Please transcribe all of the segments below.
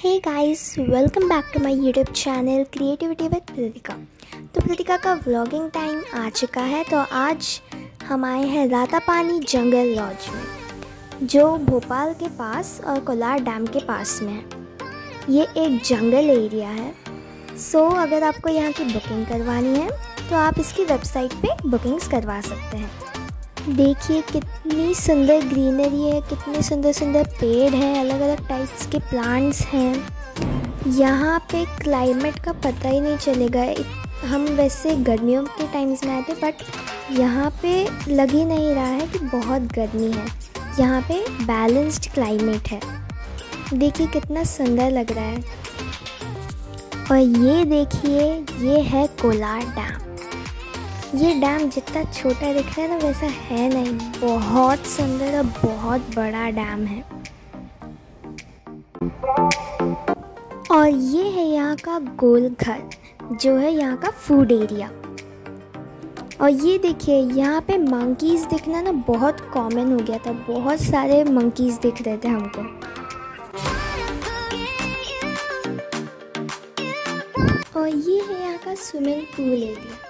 Hey guys welcome back to my YouTube channel creativity with Pratika तो प्रतीका का vlogging time आ चुका है तो आज हम आए हैं रातापानी जंगल लॉज में, जो भोपाल के पास और कोलार डैम के पास में है। ये एक जंगल एरिया है। सो अगर आपको यहाँ की बुकिंग करवानी है तो आप इसकी वेबसाइट पे बुकिंग्स करवा सकते हैं। देखिए कितनी सुंदर ग्रीनरी है, कितने सुंदर सुंदर पेड़ हैं अलग अलग टाइप्स के प्लांट्स हैं। यहाँ पे क्लाइमेट का पता ही नहीं चलेगा। हम वैसे गर्मियों के टाइम्स में आए थे बट यहाँ पे लग ही नहीं रहा है कि बहुत गर्मी है। यहाँ पे बैलेंस्ड क्लाइमेट है। देखिए कितना सुंदर लग रहा है। और ये देखिए, ये है कोलार डैम ये डैम जितना छोटा दिख रहा है ना, वैसा है नहीं। बहुत सुंदर और बहुत बड़ा डैम है। और ये है यहाँ का गोल घर जो है यहाँ का फ़ूड एरिया और ये देखिए, यहाँ पे मंकीज़ दिखना ना बहुत कॉमन हो गया था। बहुत सारे मंकीज़ दिख रहे थे हमको। और ये है यहाँ का स्विमिंग पूल एरिया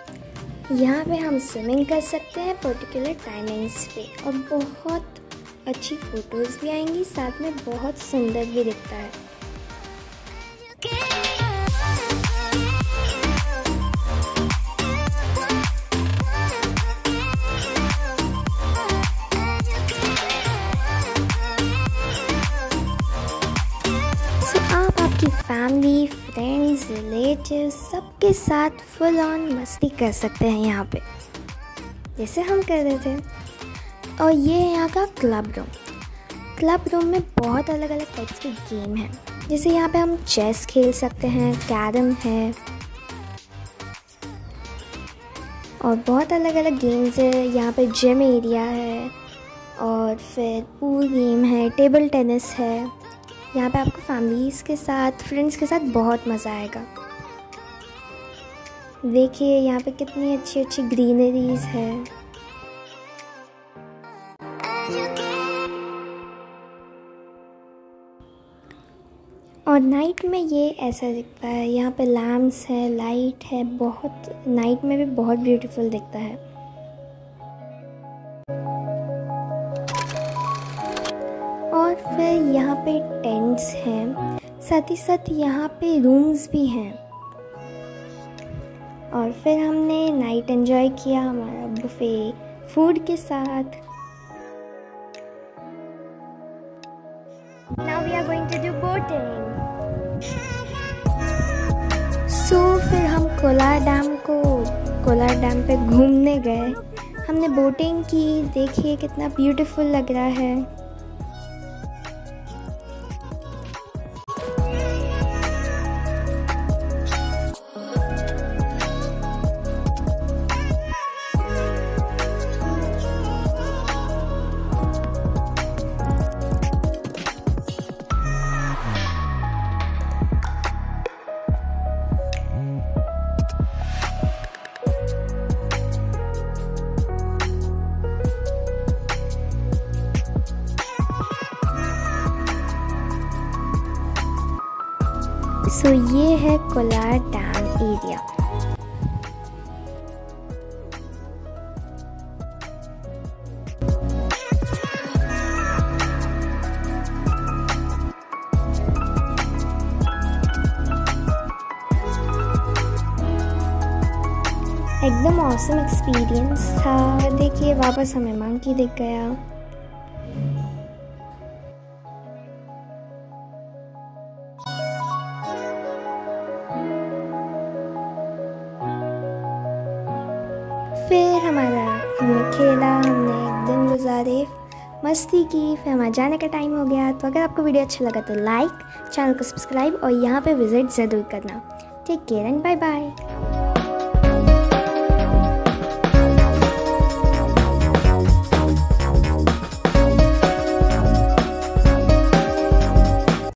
यहाँ पे हम स्विमिंग कर सकते हैं पर्टिकुलर टाइमिंग्स पे और बहुत अच्छी फ़ोटोज़ भी आएँगी, साथ में बहुत सुंदर भी दिखता है। फैमिली फ्रेंड्स रिलेटिव सबके साथ फुल ऑन मस्ती कर सकते हैं यहाँ पे। जैसे हम कर रहे थे। और ये है यहाँ का क्लब रूम क्लब रूम में बहुत अलग अलग टाइप्स के गेम हैं। जैसे यहाँ पे हम चेस खेल सकते हैं कैरम है। और बहुत अलग अलग गेम्स है। यहाँ पे जिम एरिया है। और फिर पूल गेम है टेबल टेनिस है। यहाँ पे आपको फैमिलीज़ के साथ फ्रेंड्स के साथ बहुत मज़ा आएगा। देखिए यहाँ पे कितनी अच्छी अच्छी ग्रीनरीज है। और नाइट में ये ऐसा दिखता है, यहाँ पे लैम्प्स है लाइट है, बहुत नाइट में भी बहुत ब्यूटीफुल दिखता है। और फिर यहाँ पे टेंट्स हैं। साथ ही साथ यहाँ पे रूम्स भी हैं। और फिर हमने नाइट एंजॉय किया हमारा बुफे फ़ूड के साथ। Now we are going to do boating so फिर हम कोलार डैम को, कोलार डैम पे घूमने गए। हमने बोटिंग की, देखिए कितना ब्यूटीफुल लग रहा है। सो so, ये है कोलार डैम एरिया। एकदम औसम एक्सपीरियंस था। देखिए वापस हमें मंकी दिख गया। फिर हमारा हमने खेला हमने एक दिन गुजारे। मस्ती की, फिर हमारे जाने का टाइम हो गया। तो अगर आपको वीडियो अच्छा लगा तो लाइक चैनल को सब्सक्राइब और यहाँ पे विज़िट ज़रूर करना। Take care and bye bye